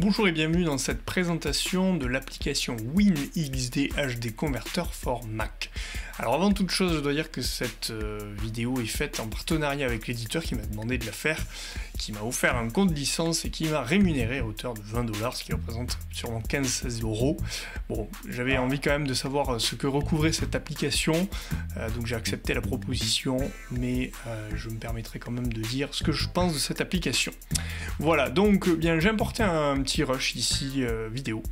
Bonjour et bienvenue dans cette présentation de l'application WinXD HD Converter for Mac. Alors avant toute chose, je dois dire que cette euh, vidéo est faite en partenariat avec l'éditeur qui m'a demandé de la faire, qui m'a offert un compte licence et qui m'a rémunéré à hauteur de 20 dollars, ce qui représente sûrement 15-16 euros. Bon, j'avais envie quand même de savoir euh, ce que recouvrait cette application, euh, donc j'ai accepté la proposition, mais je me permettrai quand même de dire ce que je pense de cette application. Voilà, donc bien j'ai importé un petit rush ici vidéo,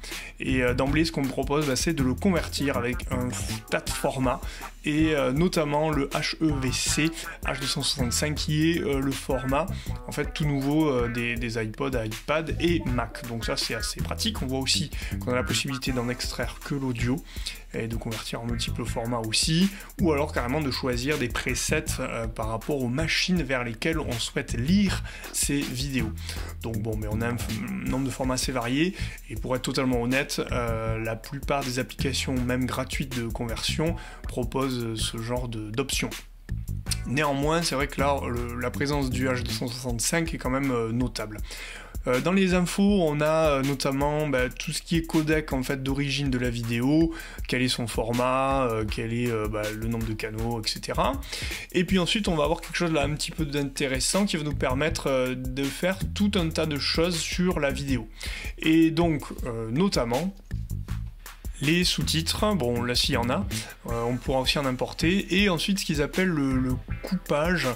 et d'emblée ce qu'on me propose bah, c'est de le convertir avec un tas de formats et euh, notamment le HEVC H265 qui est euh, le format en fait tout nouveau euh, des, des, iPod, iPad et Mac. Donc ça c'est assez pratique. On voit aussi qu'on a la possibilité d'en extraire que l'audio et de convertir en multiples formats aussi, ou alors carrément de choisir des presets par rapport aux machines vers lesquelles on souhaite lire ces vidéos. Donc bon, mais on a un nombre de formats assez variés, et pour être totalement honnête, la plupart des applications, même gratuites de conversion, proposent ce genre d'options. Néanmoins, c'est vrai que là, la présence du H265 est quand même euh, notable. Euh, dans les infos, on a euh, notamment bah, tout ce qui est codec en fait d'origine de la vidéo, quel est son format, quel est bah, le nombre de canaux, etc. Et puis ensuite, on va avoir quelque chose là un petit peu d'intéressant qui va nous permettre de faire tout un tas de choses sur la vidéo. Et donc, notamment, les sous-titres, bon là s'il y en a, euh, on pourra aussi en importer, et ensuite ce qu'ils appellent le, coupage.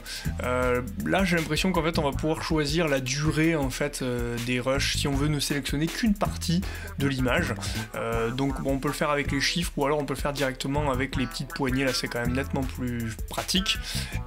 Euh, là j'ai l'impression qu'en fait on va pouvoir choisir la durée en fait euh, des rushs si on veut ne sélectionner qu'une partie de l'image. donc on peut le faire avec les chiffres ou alors on peut le faire directement avec les petites poignées, là c'est quand même nettement plus pratique.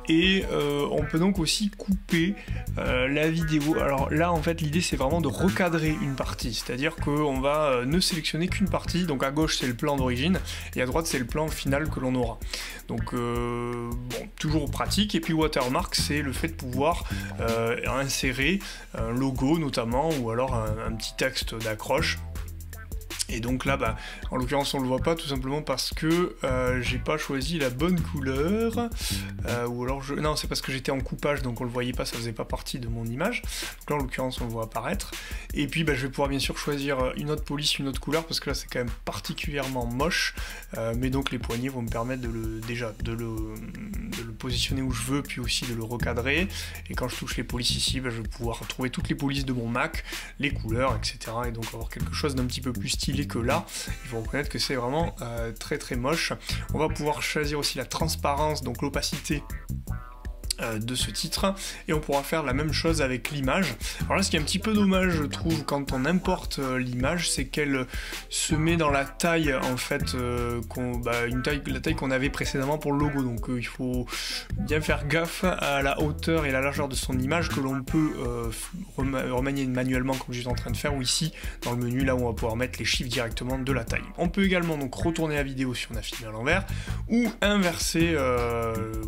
Et on peut donc aussi couper la vidéo. Alors là en fait l'idée c'est vraiment de recadrer une partie, c'est-à-dire qu'on va ne sélectionner qu'une partie, donc à gauche c'est le plan d'origine et à droite c'est le plan final que l'on aura. Donc euh, bon, toujours pratique. Et puis watermark c'est le fait de pouvoir euh, insérer un logo notamment ou alors un petit texte d'accroche et donc là, bah, en l'occurrence, on le voit pas tout simplement parce que euh, j'ai pas choisi la bonne couleur. Euh, ou alors, je... non, c'est parce que j'étais en coupage, donc on le voyait pas, ça faisait pas partie de mon image. Donc là, en l'occurrence, on le voit apparaître. Et puis, bah, je vais pouvoir bien sûr choisir une autre police, une autre couleur, parce que là, c'est quand même particulièrement moche. Euh, mais donc, les poignées vont me permettre de le, déjà de le, positionner où je veux, puis aussi de le recadrer. Et quand je touche les polices ici, bah, je vais pouvoir trouver toutes les polices de mon Mac, les couleurs, etc. Et donc avoir quelque chose d'un petit peu plus stylé que là, il faut reconnaître que c'est vraiment euh, très très moche. On va pouvoir choisir aussi la transparence, donc l'opacité de ce titre et on pourra faire la même chose avec l'image. Alors là ce qui est un petit peu dommage je trouve quand on importe euh, l'image c'est qu'elle se met dans la taille en fait euh, bah, une taille la taille qu'on avait précédemment pour le logo donc il faut bien faire gaffe à la hauteur et la largeur de son image que l'on peut remanier manuellement comme je suis en train de faire ou ici dans le menu là où on va pouvoir mettre les chiffres directement de la taille. On peut également donc retourner la vidéo si on a filmé à l'envers ou inverser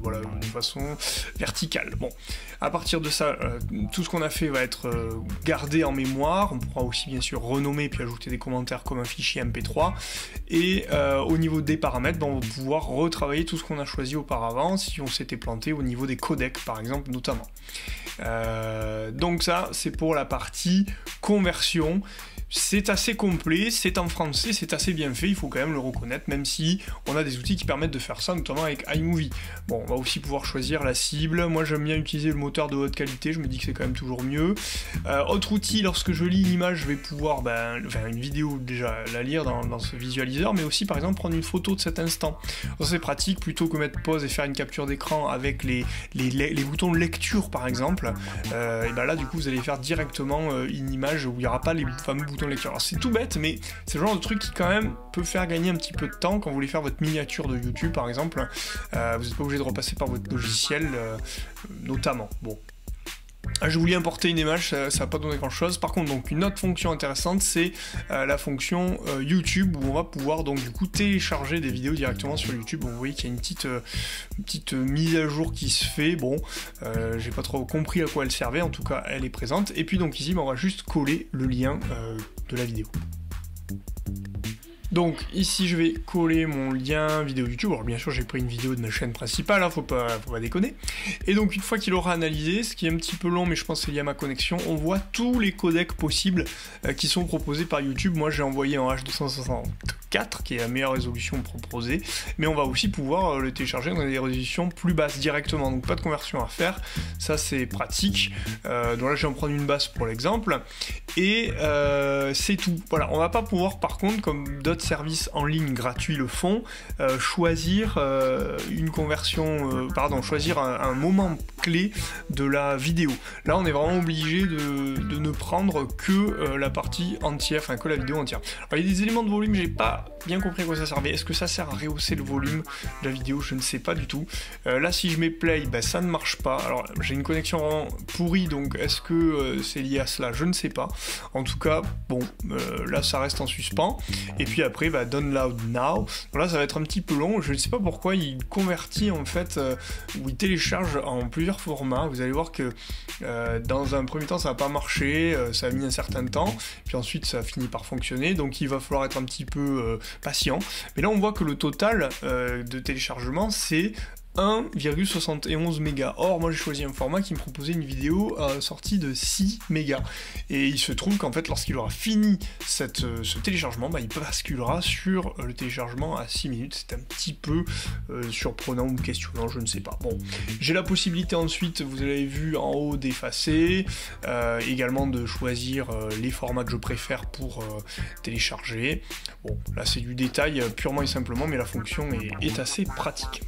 voilà de façon Bon, à partir de ça, euh, tout ce qu'on a fait va être euh, gardé en mémoire. On pourra aussi bien sûr renommer puis ajouter des commentaires comme un fichier MP3. Et euh, au niveau des paramètres, ben, on va pouvoir retravailler tout ce qu'on a choisi auparavant si on s'était planté au niveau des codecs par exemple notamment. donc ça, c'est pour la partie conversion. C'est assez complet, c'est en français, c'est assez bien fait, il faut quand même le reconnaître, même si on a des outils qui permettent de faire ça, notamment avec iMovie. Bon, on va aussi pouvoir choisir la cible. Moi, j'aime bien utiliser le moteur de haute qualité, je me dis que c'est quand même toujours mieux. Euh, autre outil, lorsque je lis une image, je vais pouvoir, ben, une vidéo déjà, la lire dans, ce visualiseur, mais aussi par exemple prendre une photo de cet instant. C'est pratique, plutôt que mettre pause et faire une capture d'écran avec les, les, boutons de lecture par exemple. Euh, et ben là, du coup, vous allez faire directement euh, une image où il n'y aura pas les fameux boutons lecture. Alors c'est tout bête, mais c'est le genre de truc qui quand même peut faire gagner un petit peu de temps quand vous voulez faire votre miniature de YouTube par exemple. Euh, vous n'êtes pas obligé de repasser par votre logiciel, euh, notamment. Bon, ah, je voulais importer une image, ça n'a pas donné grand chose. Par contre, une autre fonction intéressante, c'est euh, la fonction YouTube où on va pouvoir donc du coup télécharger des vidéos directement sur YouTube. vous voyez qu'il y a une petite, petite mise à jour qui se fait. Bon, j'ai pas trop compris à quoi elle servait, en tout cas elle est présente. Et puis donc ici, ben, on va juste coller le lien de la vidéo. Donc ici je vais coller mon lien vidéo YouTube. Alors bien sûr j'ai pris une vidéo de ma chaîne principale, hein, faut, pas, faut pas déconner. Et donc une fois qu'il aura analysé, ce qui est un petit peu long mais je pense c'est lié à ma connexion, on voit tous les codecs possibles euh, qui sont proposés par YouTube. Moi j'ai envoyé en H264 qui est la meilleure résolution proposée, mais on va aussi pouvoir euh, le télécharger dans des résolutions plus basses directement, donc pas de conversion à faire, ça c'est pratique. Euh, donc là je vais en prendre une basse pour l'exemple, et c'est tout. Voilà, on va pas pouvoir par contre, comme d'autres services en ligne gratuits le font, choisir une conversion, pardon, choisir un, moment de la vidéo. Là on est vraiment obligé de, de ne prendre que la partie entière, enfin que la vidéo entière. Alors il y a des éléments de volume, j'ai pas bien compris à quoi ça servait. Est-ce que ça sert à rehausser le volume de la vidéo? Je ne sais pas du tout. Euh, là, si je mets play, bah, ça ne marche pas. Alors, j'ai une connexion pourrie, donc est-ce que euh, c'est lié à cela? Je ne sais pas. En tout cas, bon, euh, là, ça reste en suspens. Et puis après, bah, download now. Là, ça va être un petit peu long. Je ne sais pas pourquoi il convertit en fait, ou il télécharge en plusieurs formats. Vous allez voir que dans un premier temps, ça n'a pas marché. ça a mis un certain temps. Puis ensuite, ça a fini par fonctionner. Donc, il va falloir être un petit peu patient. Mais là, on voit que le total euh, de téléchargement, c'est 1,71 mégas. Or, moi j'ai choisi un format qui me proposait une vidéo à sortie de 6 mégas. Et il se trouve qu'en fait, lorsqu'il aura fini euh, ce téléchargement, bah, il basculera sur euh, le téléchargement à 6 minutes. C'est un petit peu euh, surprenant ou questionnant, je ne sais pas. Bon, j'ai la possibilité ensuite, vous avez vu en haut, d'effacer, également de choisir les formats que je préfère pour télécharger. Bon, là c'est du détail purement et simplement, mais la fonction est assez pratique.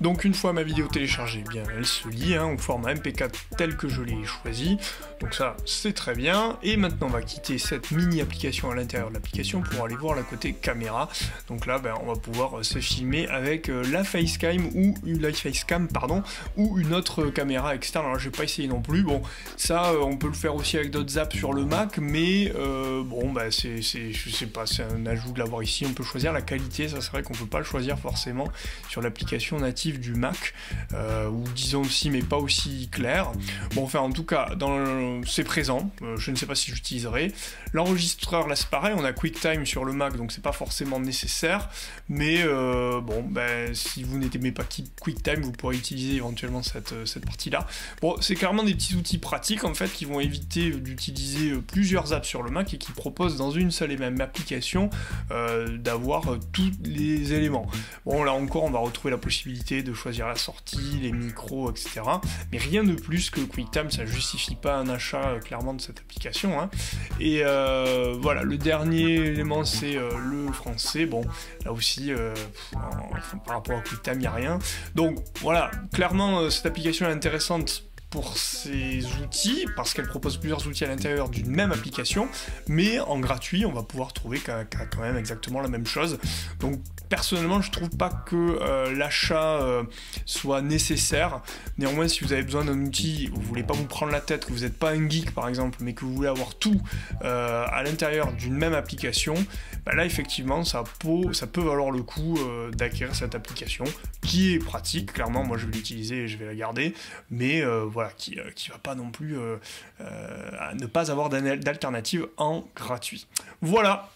Donc une fois ma vidéo téléchargée, eh bien elle se lit hein, au format MP4 tel que je l'ai choisi. Donc ça c'est très bien. Et maintenant on va quitter cette mini application à l'intérieur de l'application pour aller voir la côté caméra. Donc là ben, on va pouvoir euh, se filmer avec euh, la facecam ou la facecam pardon ou une autre caméra externe. Alors je vais pas essayer non plus. Bon ça euh, on peut le faire aussi avec d'autres apps sur le Mac, mais bon bah c'est je pas c'est un ajout de l'avoir ici. On peut choisir la qualité. Ça c'est vrai qu'on peut pas le choisir forcément sur l'application native du Mac, euh, ou disons aussi, mais pas aussi clair. Bon, enfin, en tout cas, dans c'est présent. Euh, je ne sais pas si j'utiliserai. L'enregistreur, là, c'est pareil. On a QuickTime sur le Mac, donc c'est pas forcément nécessaire. Mais euh, bon, ben, si vous n'aimez pas QuickTime, vous pourrez utiliser éventuellement cette, cette partie-là. Bon, c'est carrément des petits outils pratiques en fait qui vont éviter d'utiliser plusieurs apps sur le Mac et qui proposent dans une seule et même application d'avoir tous les éléments. Bon, là encore, on va retrouver la possibilité de choisir la sortie, les micros, etc. Mais rien de plus que QuickTime, ça justifie pas un achat euh, clairement de cette application. Hein. Et euh, voilà, le dernier élément c'est euh, le français. Bon, là aussi, par rapport à QuickTime, il n'y a rien. Donc voilà, clairement, cette application est intéressante pour ces outils, parce qu'elle propose plusieurs outils à l'intérieur d'une même application, mais en gratuit, on va pouvoir trouver quand même exactement la même chose. Donc personnellement, je trouve pas que euh, l'achat euh, soit nécessaire. Néanmoins, si vous avez besoin d'un outil, vous voulez pas vous prendre la tête, que vous n'êtes pas un geek par exemple, mais que vous voulez avoir tout euh, à l'intérieur d'une même application, bah là effectivement, ça peut, ça peut valoir le coup d'acquérir cette application, qui est pratique. Clairement, moi je vais l'utiliser et je vais la garder, mais qui, ne va pas non plus ne pas avoir d'alternative en gratuit. Voilà,